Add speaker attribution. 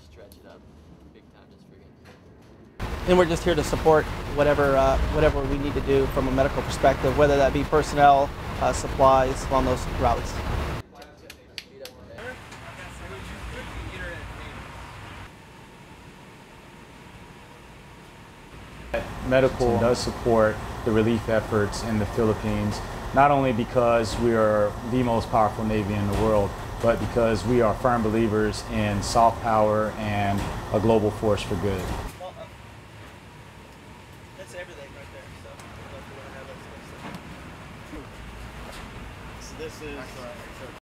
Speaker 1: stretch it up big time just for games.
Speaker 2: and we're just here to support whatever uh, whatever we need to do from a medical perspective, whether that be personnel, uh, supplies on those routes.
Speaker 3: Medical does support the relief efforts in the Philippines, not only because we are the most powerful Navy in the world, but because we are firm believers in soft power and a global force for good.
Speaker 2: That's everything right there. So,
Speaker 4: So this is uh,